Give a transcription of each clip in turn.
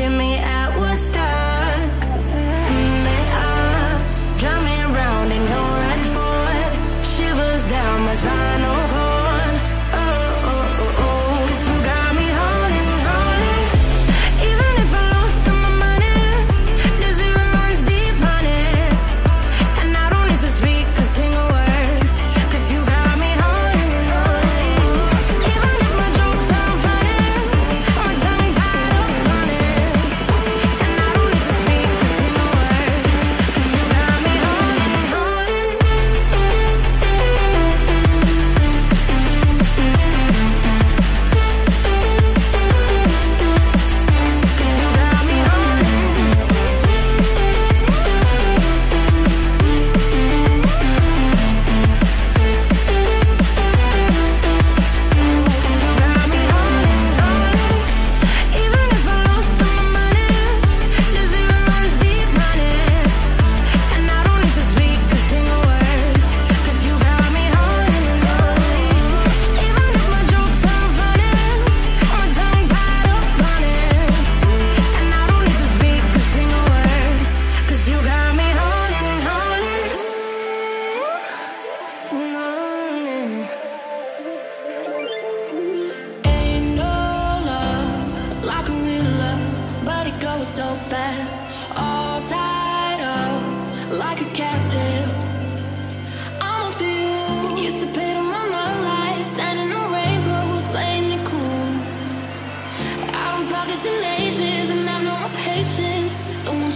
Jimmy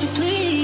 you please.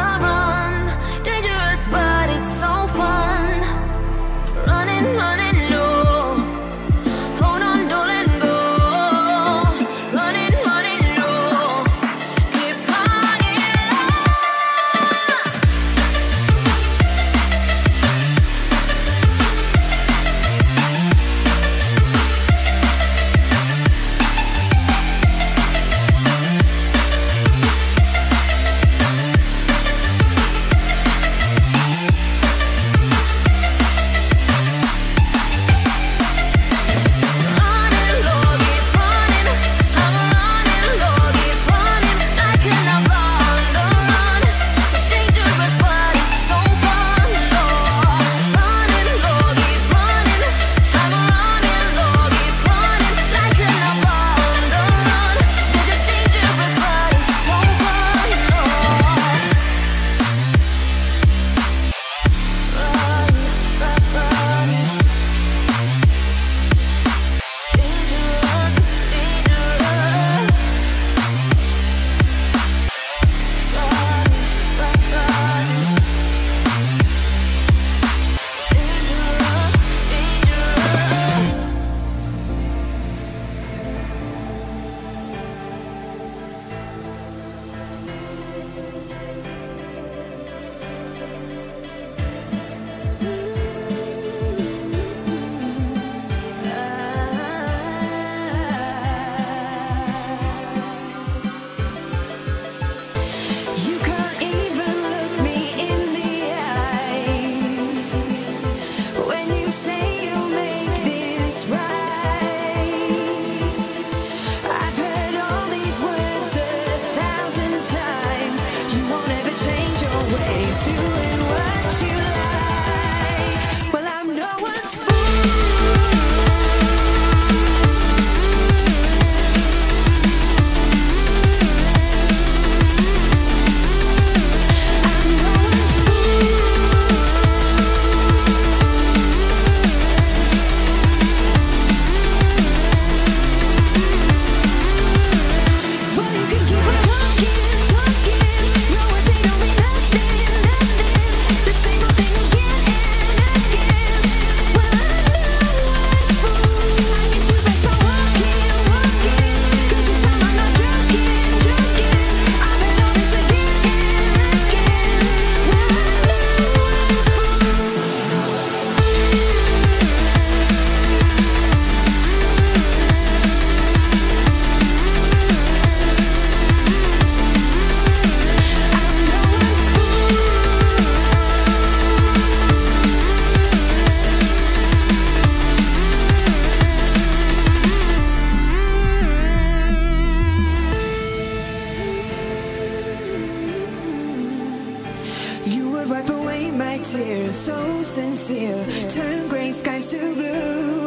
sincere. Turn gray skies to blue.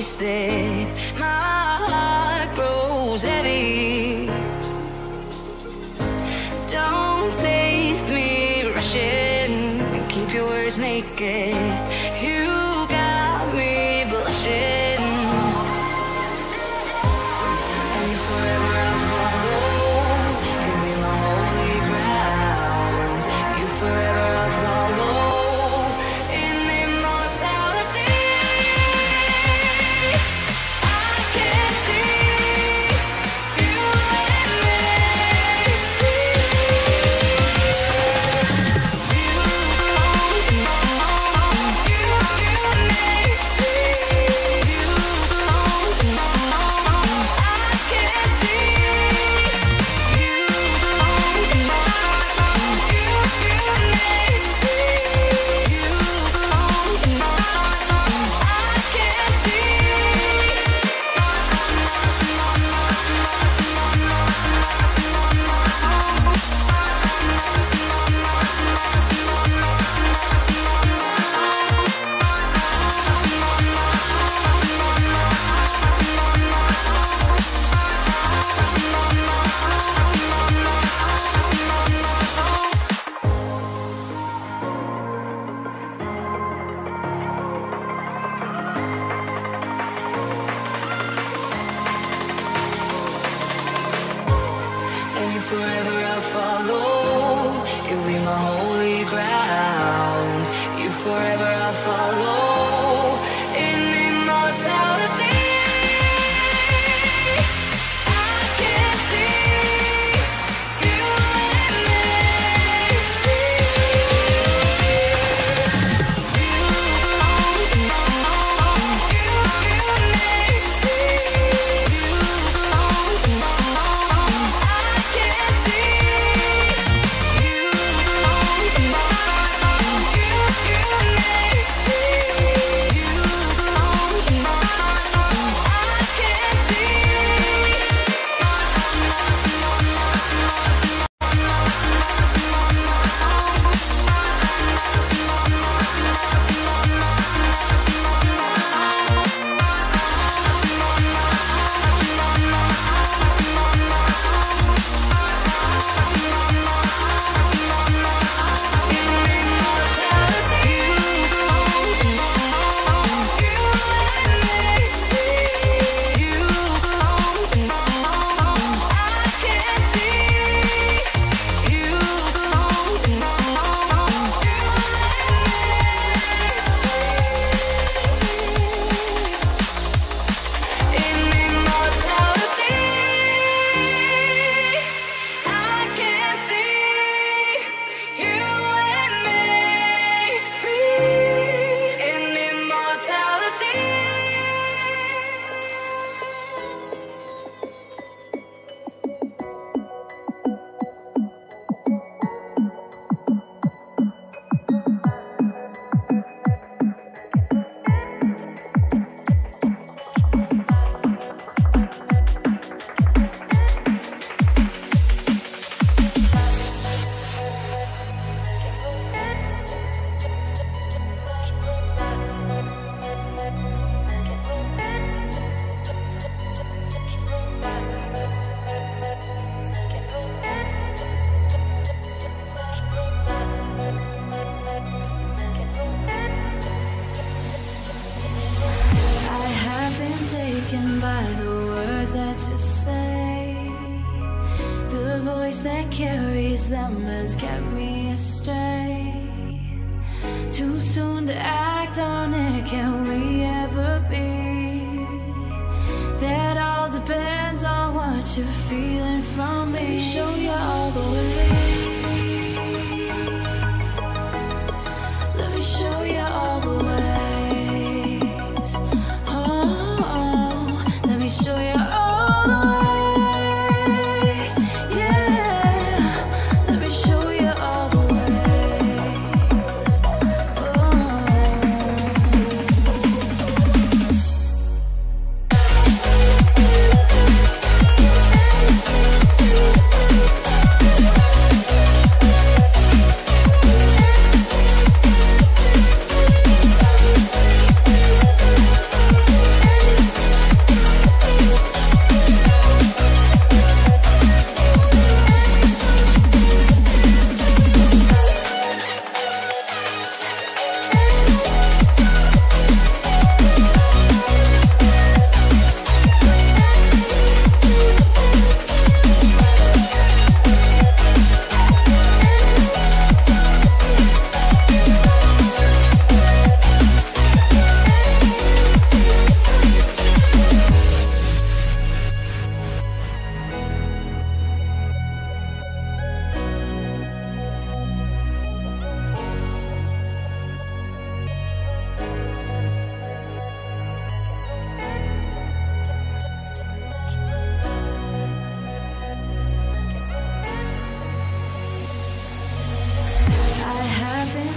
Wasted. me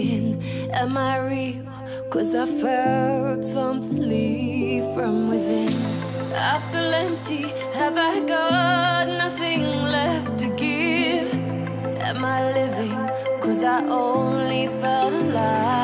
Am I real? Cause I felt something leave from within. I feel empty. Have I got nothing left to give? Am I living? Cause I only felt alive.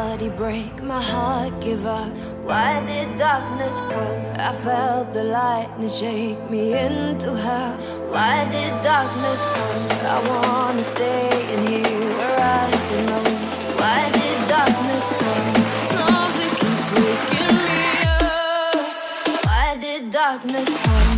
body break, my heart give up. Why did darkness come? I felt the lightning shake me into hell. Why did darkness come? I wanna stay in here where I feel known. Why did darkness come? Something keeps waking me up. Why did darkness come?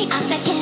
Okay, I bet